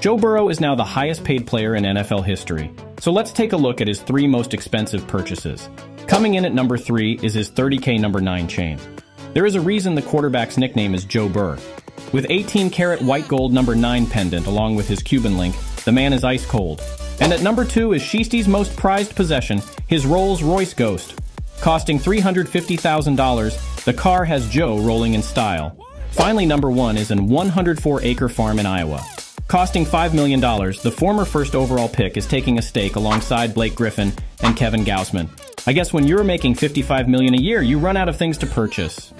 Joe Burrow is now the highest paid player in NFL history. So let's take a look at his three most expensive purchases. Coming in at number three is his 30K number 9 chain. There is a reason the quarterback's nickname is Joe Burr. With 18 karat white gold number 9 pendant along with his Cuban link, the man is ice cold. And at number 2 is Shiesty's most prized possession, his Rolls Royce Ghost. Costing $350,000, the car has Joe rolling in style. Finally, number 1 is an 104-acre farm in Iowa. Costing $5 million, the former first overall pick is taking a stake alongside Blake Griffin and Kevin Gausman. I guess when you're making 55 million a year, you run out of things to purchase.